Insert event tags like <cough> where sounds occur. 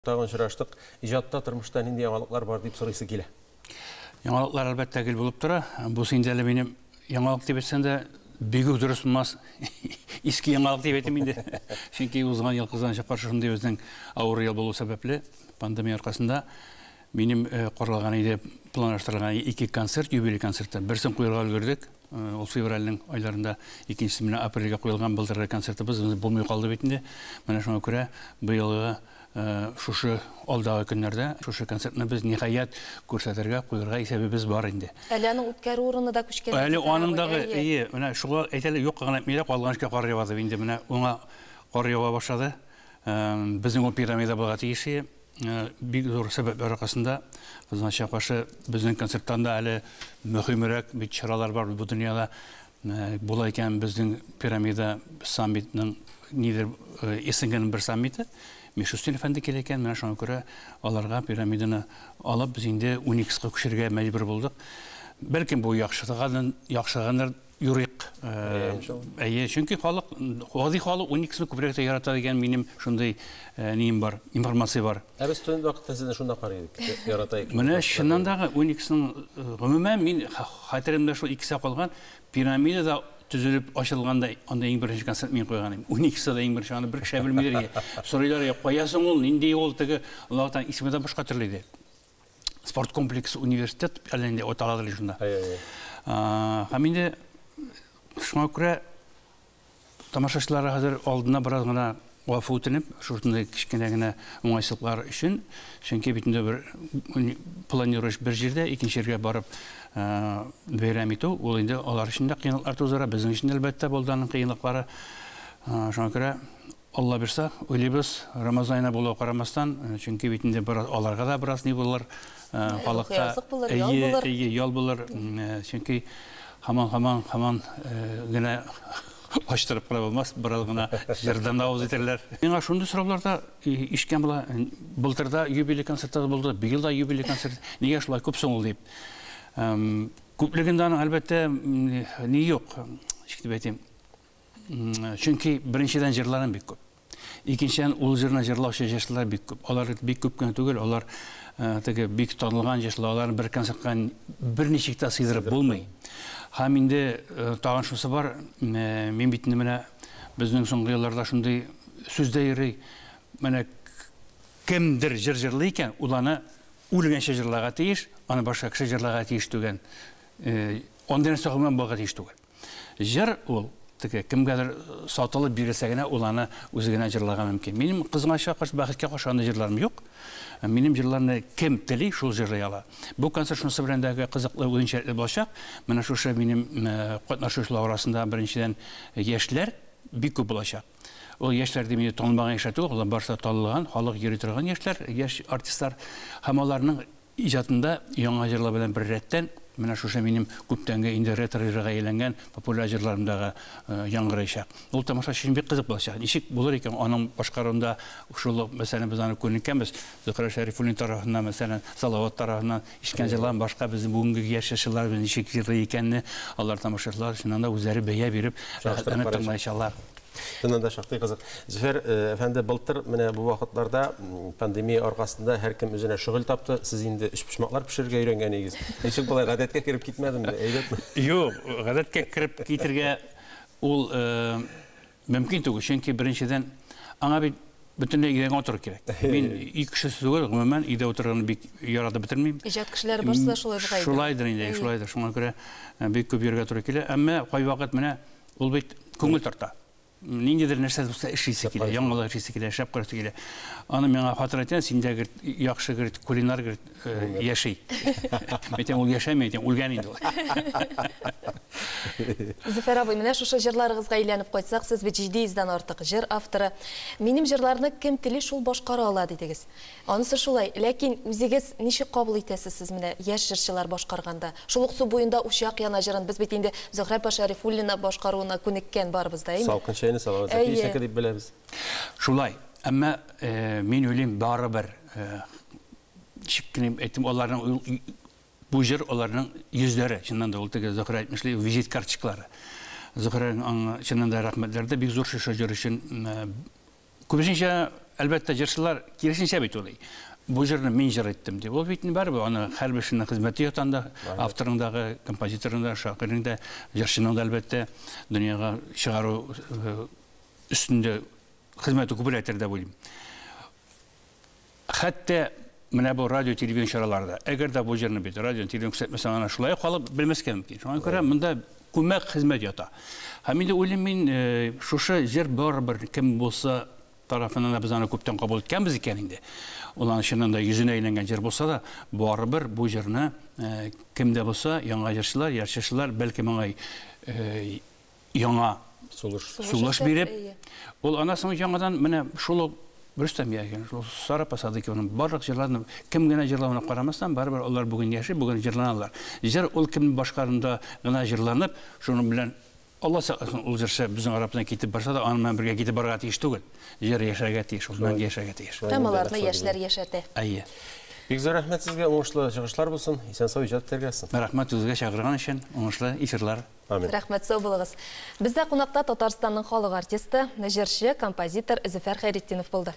Тағын сұраштық, ижатта тұрмышта нендей яңалықлар бар деп сұрайсы келе. Яңалықлар әлбәттә гел булып тора. Бу синде әле минем яңалык дип әйтсәң дә бигү дөрес булмас. <laughs> Иске яңалык дип әйтәм инде. <laughs> Чөнки узган ел кызганча каршы шундый үзенең авыр ел булу сәбәпле пандемия аркасында минем каралган иде планлаштырылган ике концерт, юбилей концерты. Берсен куярга өлгердек. Ул февральнең айларында икенчесе менә апрельгә куелган былтыргы концертыбыз булмый калды бит инде. Менә шуңа күрә быелгы шушы алдагы көннәрдә шушы концертны без ниһаять күрсәтергә куярга исәбебез бар инде. Әле аның үткәрү урыны да күчкән. Әле аның дагы ие, менә шуга әйтәләр юк гына әйтмиләр, калган эшкә кар ява инде менә уңа кар ява башлады. Безнең ул пирамида булга тиеши бик зур сәбәп аркасында кызган шапашы безнең концерттан да әле мөһимрәк бит чаралар бар бу дөньяда була икән безнең пирамида саммитның нидер исенгән бер саммиты Мишустин әфәнде келе екен, менә шуңа күрә аларга пирамиданы алып без инде уникска күчергә мәҗбүр булдык. Бәлкем бу яхшыганнан яхшыганнар юрик. Әйе, чөнки халык, гади халык униксны күбрәк тә ярата дигән минем шундый ним бар, информация бар. Ә без төн вакытта сезне шунда карыйдык, яратайык. Менә чыннан дагы униксның гомумән мин хәтеремдә шул икесе калган пирамидада түзіліп ашылғанда анда ең бірінші концерт мен қойған едім униксада ең бірінші аны бір кіші білмейлер сұрайлар қоясың ол нендей ол? тігі. Аллахтан исімі де башқа түрлі спорт комплекс университет әлемде аталады шунда. Һәм инде шуңа күрә тамашачылар хәзер алдына бераз гына гафу үтенеп шушындай кичкенә генә уңайсызлыклар өчен чөнки бит бер планируешь бер җирдә икенче җиргә барып бәйрәм итү ул инде алар өчен дә кыенлыклар тудыра безнең өчен әлбәттә булданың кыенлыклары шуңа күрә алла бирсә уйлыйбыз рамазан айына булуга карамастан чөнки бит инде аларга да бераз ни булыр халыкка ял булыр чөнки һаман һаман һаман генә ачтырып кына булмас бираз гына җырдан авыз итәрләр миңа шундый сорауларда ишкән була былтырда юбилей концерты булды быел да юбилей концерт. Нигә шулай күп соң ул дип күплегендә аның әлбәттә ни юк ничек дип әйтим чөнки беренчедән җырларым бик күп икенчедән ул җырны җырлаучы җырчылар бик күп алар бик күп кенә түгел алар теге бик танылган җырчылар аларны бер концертка берничек тә сыйдырып булмый һәм инде тагын шусы бар. Мин бит менә безнең соңгы елларда шундый сүздә йөри. Менә кемдер җыр җырлый икән ул аны үлгәнчә җырларга тиеш аны башка кеше җырларга тиеш түгән. Ондай нәрсә гомумән булырга тиеш түгел. Җыр ул теге кемгәдер сатылып бирелсә генә ул аны үзе генә җырларга мөмкин минем кызганча каршы бәхеткә каршы андай җырларым юк минем җырларны кем тели шул җырлый ала бу концерт шунысы белән дә кызыклы үзенчәлекле булачак менә шушы минем катнашучылар арасында беренчедән яшьләр бик күп булачак ул яшьләрдә мине танымаган яшьләр түгел алар барысы танылган халык йөри торган яшьләр яшь артистлар һәм аларның иҗатында яңа җырлар белән бер рәттән менә шушы минем күптәнге инде ретро җырга әйләнгән популяр җырларымдагы яңгырыйчак ул тамашачы өчен бик кызык булачак ничек булыр икән аның башкаруында шул мәсәлән без аны күнеккәнбез зөһрә шәрифуллин тарафыннан мәсәлән салават тарафыннан ишеткән җырлар башка безнең бүгенге яшь яшьләр ничек җырлый икәнне алар тамашачылар чыннан да үзләре бәя биреп рәхәтләнеп тыңлаячалар Шуннан <laughs> <laughs> да шактый кызык. Зөфәр әфәнде былтыр менә бу вакытларда пандемия аркасында һәр кем үзенә шөгыль тапты. Сез инде эш пишмаклар пешерергә өйрәнгәнегез. Ничек болай гадәткә кирип китмәдеңме? Әйбәтме? Юк, гадәткә кирип китергә ул мөмкин түгел, чөнки беренчедән аңа бит бөтенләй идәнгә отыру кирәк. Мин ике кеше түгел, гомумән өйдә утырганны бик яратып бетермим. Иҗат кешеләре барсы да шулай бугай. Шулайдыр инде, шулайдыр. Шуңа күрә бик күп йөргә туры килә. Әмма кай вакыт менә ул бит күңел тарта ниндидер нәрсә булса эшлисе килә, яңалык эшлисе килә, шәп күрәсе килә. Аны миңа хатыр әйтә, синдә гер яхшы гер кулинар гер яши. Мәйтәм ул яшәмәй, әйтәм үлгән инде ул. Зөфәр абый, менә шушы җырларыгызга әйләнеп кайтсак, сез бит 700 артык җыр авторы. Минем җырларны кем тели шул башкара ала дидегез. Анысы шулай, ләкин үзегез ничек кабул итәсез сез менә яшь җырчылар башкарганда? Шул ук су буенда ушак яна җырын без бит инде Зөһрә Башарифуллина башкаруына күнеккән барбыз да, Салкын чәйне салабыз, кичәкә дип беләбез. Шулай. Әмма мин уйлыйм барыбер чиккенем әйтим аларның бу җыр аларның йөзләре, чыннан да ул теге Зөһрә әйтмешле визит карточкалары. Зөһрәнең чыннан да рәхмәтләр дә бик зур шушы җыр өчен. Күбесенчә әлбәттә җырчылар киресенчә бит улый бу җырны мин җыр иттем дип ул бит барыбер аны һәрберсенең хезмәте ятанда авторның дагы композиторның да дөньяга чыгару э, өстендә хезмәте күбрәк дип уйлыйм. Хәтта менә бу радио телевидение чараларда әгәр дә бу җырны бит радио телевидение күрсәтмәсәң аны шулай калып белмәскә мөмкин. Шуңа күрә монда күмәк хезмәт ята. Һәм инде уйлыйм мин э, шушы җыр барыбер кем булса тарафынан да без аны күптән кабул иткәнбез икән инде ул аны чыннан да йөзенә әйләнгән җыр булса да барыбер бу җырны э, кемдә булса яңа җырчылар ярчылар бәлки моңа э, яңа Сулыш. биреп ул анасының яңадан менә шул ук Рөстәм Ягин, шул Сара Пасадыкованың барлык җырларын кем генә җырлавына карамастан, барыбер алар бүген яши, бүген җырланалар. Җыр ул кем башкарында гына җырланып, шуның белән Алла ул җырчы безнең арабыздан китеп барса да, бергә китеп барырга тиеш түгел. Җыр яшәргә тиеш, ул мәңге яшәргә тиеш. Һәм аларны яшьләр яшәртә. Әйе. Бик зур рәхмәт сезгә, уңышлы чыгышлар булсын. Исән сау иҗат итәргәсен. Рәхмәт үзегә чакырган өчен, уңышлы эфирлар. Амин. Рәхмәт сау булыгыз. Бездә кунакта Татарстанның халык артисты, җырчы, композитор Зөфәр Хәйретдинов булды.